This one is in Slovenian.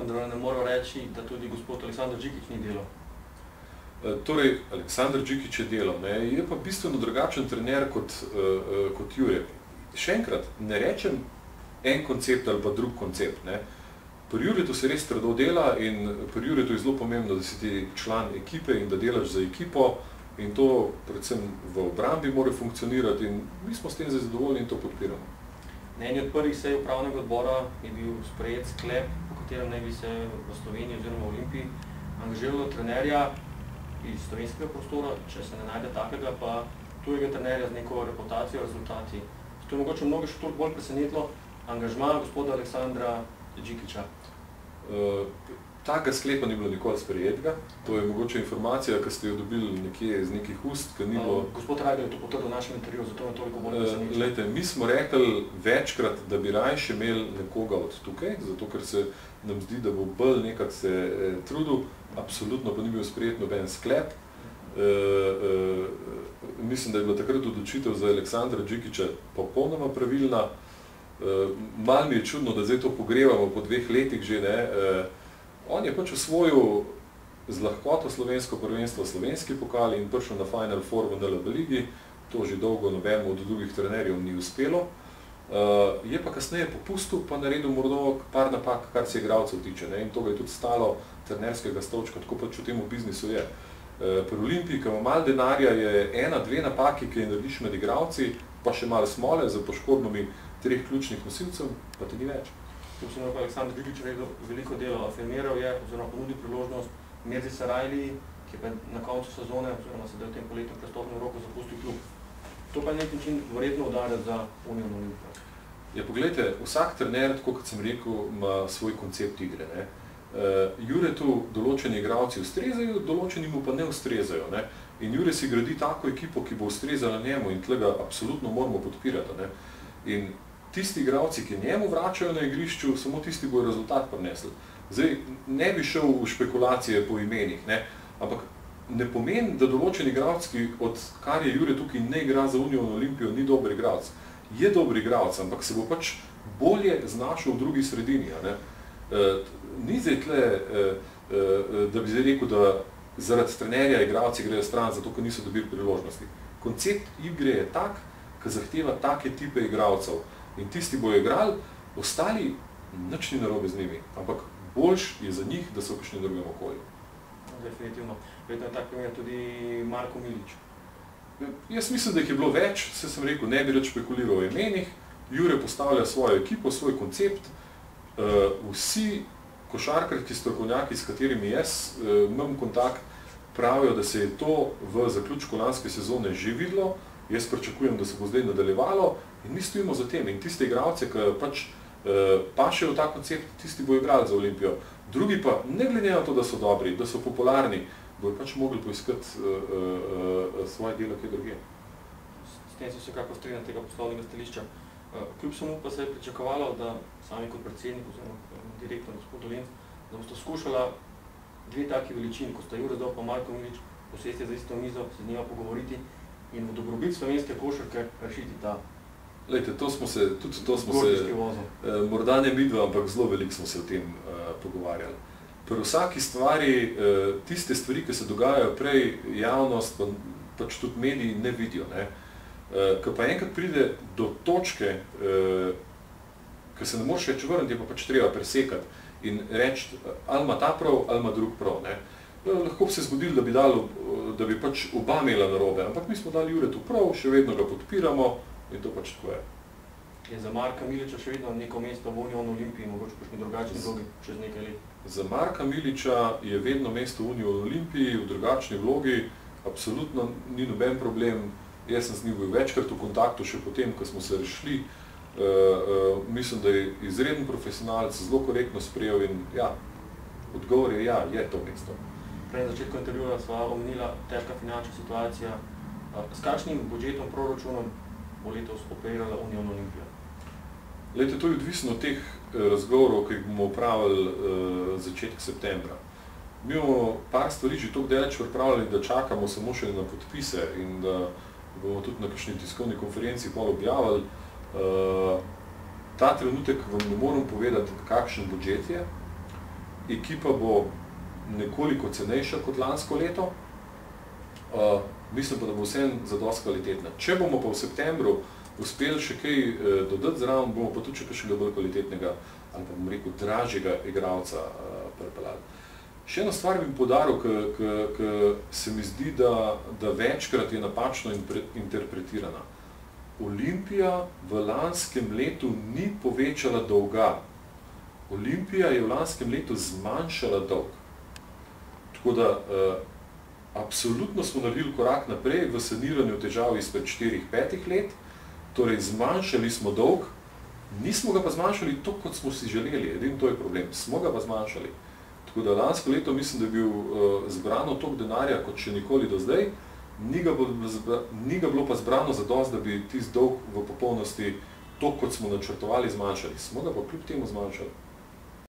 Vendar ne moram reči, da tudi gospod Aleksandr Džikič ni delal. E, torej, Aleksandr Džikič je delal, ne? je pa bistveno drugačen trener kot, uh, kot Jure. Še enkrat, ne rečem en koncept ali pa drug koncept. Ne? Pri Juretu se res trdo dela in pri Juretu je zelo pomembno, da si ti član ekipe in da delaš za ekipo in to predvsem v obrambi mora funkcionirati in mi smo s tem zadovoljni in to podpiramo. Na eni od prvih sej upravnega odbora je bil sprejet sklep, po katerem naj bi se v Sloveniji oziroma v Olimpiji angažiralo trenerja iz slovenskega prostora, če se ne najde takega, pa tujega trenerja z neko reputacijo, rezultati. To je mogoče mnogo še toliko bolj presenetilo angažma gospoda Aleksandra Džikiča. Uh, Taka sklepa ni bilo nikoli sprejetega. To je mogoče informacija, ki ste jo dobili nekje iz nekih ust, ki ni bilo... Uh, gospod Rajder je to potrdil v našem intervju, zato je toliko bolj presenečen. Uh, lejte, mi smo rekli večkrat, da bi rajše imeli nekoga od tukaj, zato ker se nam zdi, da bo bolj nekak se eh, trudil, absolutno pa ni bil sprejet noben sklep. Mislim, da je bila takrat odločitev za Aleksandra Džikiča popolnoma pravilna. Uh, Mal mi je čudno, da zdaj to pogrevamo po dveh letih že, ne, uh, On je pač osvojil z lahkoto slovensko prvenstvo slovenski pokal in prišel na Final Four v NLB ligi. To že dolgo nobenemu od drugih trenerjev ni uspelo. Uh, je pa kasneje popustil, pa naredil morda par napak, kar se igralcev tiče. Ne? In to ga je tudi stalo trenerskega stolčka, tako pač v tem biznisu je. Uh, pri Olimpiji, ki ima malo denarja, je ena, dve napaki, ki je narediš med igralci, pa še malo smole za poškodbami treh ključnih nosilcev, pa ti ni več tu sem pa Aleksandr rekel, veliko delo afirmiral je, oziroma ponudil priložnost Merzi Sarajli, ki je na koncu sezone, oziroma sedaj v tem poletnem prestopnem roku zapustil klub. To pa je nek način vredno udarja za Unijo Olimpijo. Ja, pogledajte, vsak trener, tako kot sem rekel, ima svoj koncept igre. Ne? Uh, Jure tu določeni igralci ustrezajo, določeni mu pa ne ustrezajo. Ne? In Jure si gradi tako ekipo, ki bo ustrezala njemu in tega absolutno moramo podpirati. Ne? In tisti igralci, ki njemu vračajo na igrišču, samo tisti bojo rezultat prinesli. Zdaj, ne bi šel v špekulacije po imenih, ne? ampak ne pomeni, da določen igralec, ki od kar je Jure tukaj ne igra za Unijo in Olimpijo, ni dober igralec. Je dober igralec, ampak se bo pač bolje znašel v drugi sredini. Ne? E, ni zdaj tle, e, e, da bi zdaj rekel, da zaradi trenerja igralci grejo stran, zato ker niso dobili priložnosti. Koncept igre je tak, ki zahteva take tipe igralcev in tisti bojo igrali, ostali nič ni narobe z njimi, ampak boljš je za njih, da so v kakšnem drugem okolju. Definitivno. Vedno je tako je tudi Marko Milič. Jaz mislim, da jih je bilo več, se sem rekel, ne bi reč špekuliral o imenih. Jure postavlja svojo ekipo, svoj koncept. Uh, vsi košarkarki strokovnjaki, s katerimi jaz uh, imam kontakt, pravijo, da se je to v zaključku lanske sezone že videlo. Jaz pričakujem, da se bo zdaj nadaljevalo In mi stojimo za tem. In tiste igralce, ki pač uh, pašejo v ta koncept, tisti bo igrali za Olimpijo. Drugi pa, ne glede na to, da so dobri, da so popularni, bojo pač mogli poiskati uh, uh, svoje delo kje druge. S tem se vsekako strinjam tega poslovnega stališča. Uh, kljub samo pa se je pričakovalo, da sami kot predsednik oziroma direktor gospod Dolenc, da boste skušala dve taki veličini, kot sta Jure Zdov pa Marko Milič, posesti za isto mizo, se z njima pogovoriti in v dobrobit slovenske košarke rešiti ta Lejte, to smo se, tudi to smo se, eh, morda ne midva, ampak zelo veliko smo se o tem eh, pogovarjali. Pri vsaki stvari, eh, tiste stvari, ki se dogajajo prej, javnost, pa, pač tudi mediji ne vidijo. Ne? Eh, ko pa enkrat pride do točke, eh, ki se ne moreš več vrniti, je pa pač treba presekati in reči, ali ima ta prav, ali ima drug prav. Ne? Eh, lahko bi se zgodilo, da bi, dalo, eh, da bi pač oba imela narobe, ampak mi smo dali Juretu prav, še vedno ga podpiramo, in to pač tako je. Je za Marka Miliča še vedno neko mesto v Unijo Olimpiji, mogoče kakšni drugačni vlogi čez nekaj let? Za Marka Miliča je vedno mesto v Unijo Olimpiji v drugačni vlogi, absolutno ni noben problem. Jaz sem z njim bil večkrat v kontaktu, še potem, ko smo se rešili. Uh, uh, mislim, da je izreden profesionalc, zelo korektno sprejel in ja, odgovor je ja, je to mesto. Prej na začetku intervjuja sva omenila težka finančna situacija. Uh, s kakšnim budžetom, proračunom bo letos operirala Unijo Olimpijo? Lejte, to je odvisno od teh eh, razgovorov, ki jih bomo upravili uh, začetek septembra. Mi bomo par stvari že toliko deleč pripravljali, da čakamo samo še na podpise in da bomo tudi na kakšni tiskovni konferenci pol objavili. Uh, ta trenutek vam ne moram povedati, kakšen budžet je. ekipa bo nekoliko cenejša kot lansko leto, uh, mislim pa, da bo vsem zadost kvalitetna. Če bomo pa v septembru uspeli še kaj uh, dodati zraven, bomo pa tudi še bolj kvalitetnega ali pa bom rekel dražjega igralca uh, pripeljali. Še eno stvar bi podaril, ki se mi zdi, da, da večkrat je napačno interpretirana. Olimpija v lanskem letu ni povečala dolga. Olimpija je v lanskem letu zmanjšala dolg. Tako da, eh, absolutno smo naredili korak naprej v saniranju težav izpred 4-5 let, torej zmanjšali smo dolg, nismo ga pa zmanjšali to, kot smo si želeli, edin to je problem, smo ga pa zmanjšali. Tako da lansko leto mislim, da je bil uh, zbrano toliko denarja, kot še nikoli do zdaj, ni ga, ni ga bilo pa zbrano za dost, da bi tisti dolg v popolnosti to, kot smo načrtovali, zmanjšali. Smo ga pa kljub temu zmanjšali.